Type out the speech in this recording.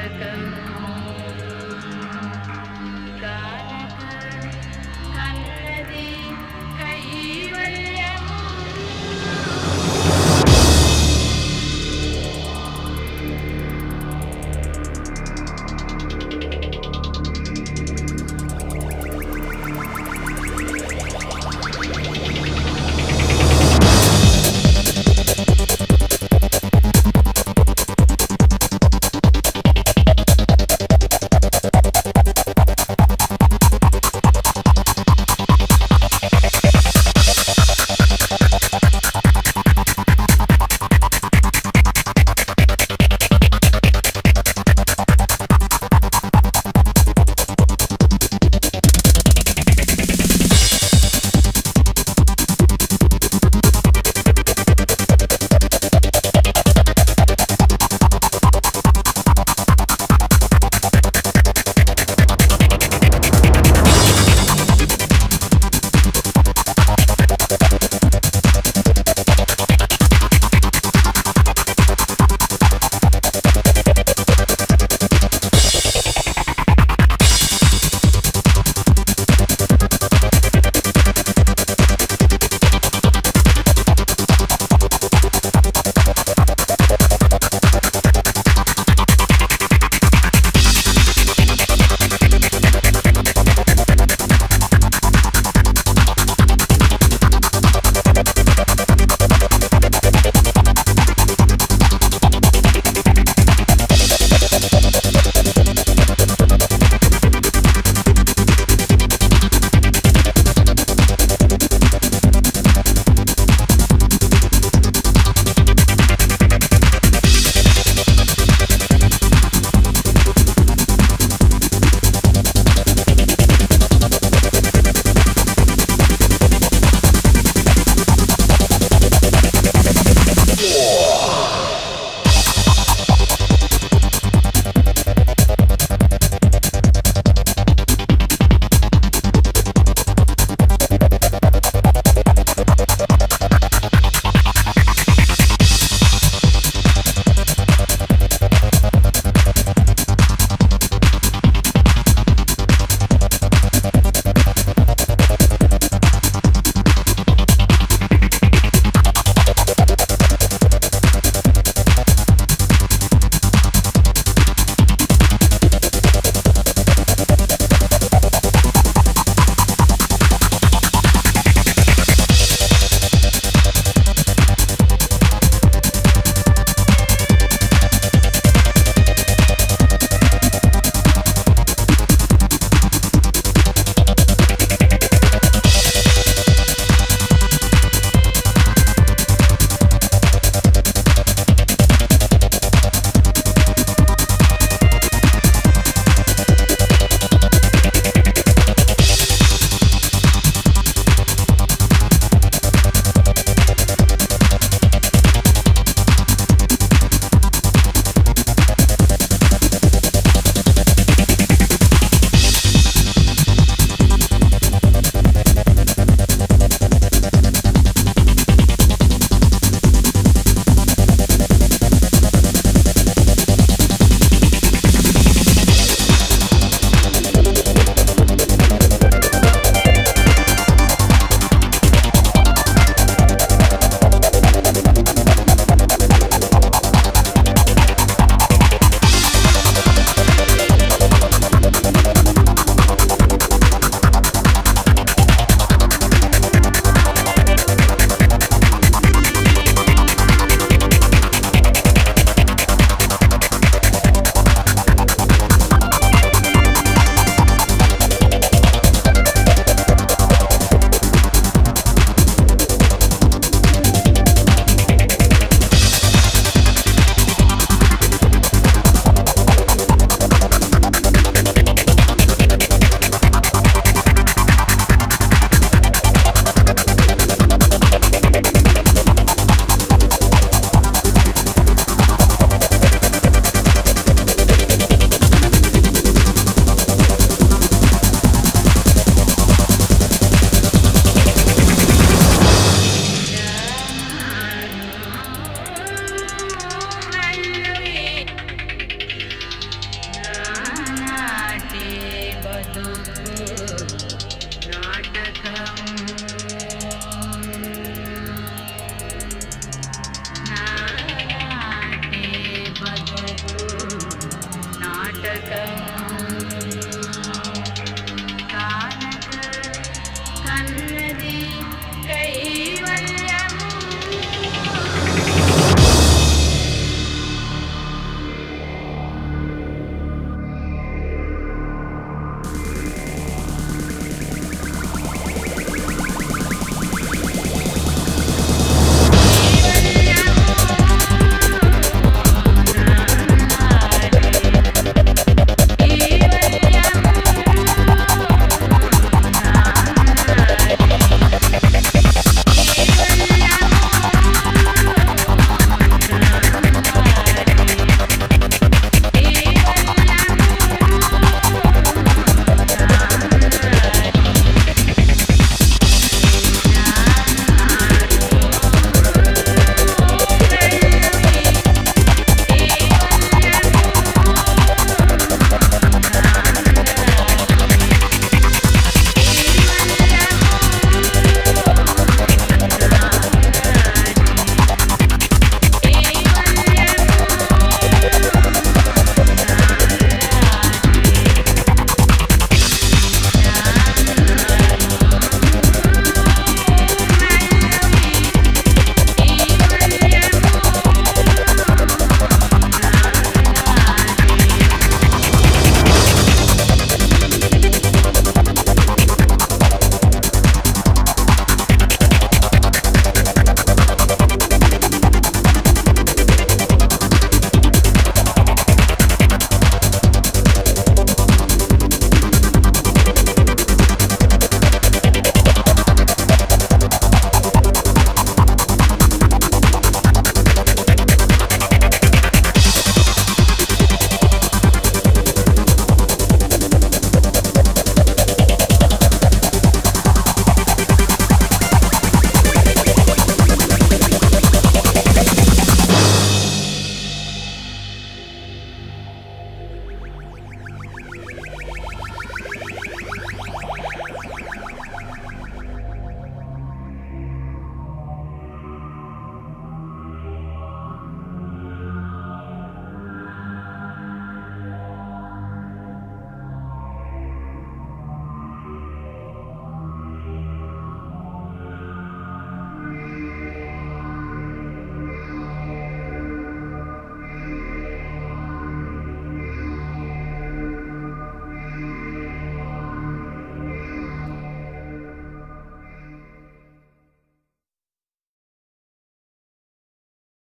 second